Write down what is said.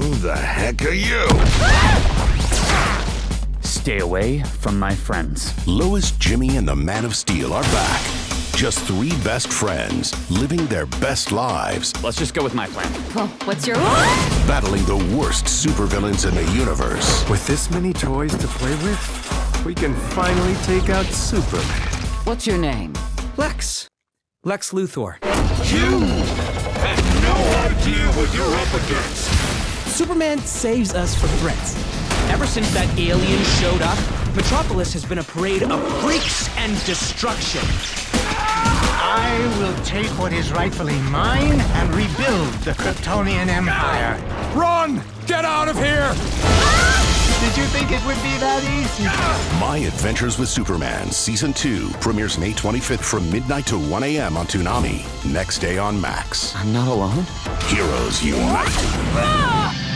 Who the heck are you? Stay away from my friends. Lois, Jimmy, and the Man of Steel are back. Just three best friends living their best lives, Let's just go with my plan. Well, what's your. battling the worst supervillains in the universe. With this many toys to play with, we can finally take out Superman. What's your name? Lex. Lex Luthor. You have no idea what you're up against. Superman saves us from threats. Ever since that alien showed up, Metropolis has been a parade of freaks and destruction. I will take what is rightfully mine and rebuild the Kryptonian Empire. Run! Get out of here! Did you think it would be that easy? My Adventures with Superman, Season 2, premieres May 25th from midnight to 1 a.m. on Toonami. Next day on Max. I'm not alone. Heroes Unite. Ah!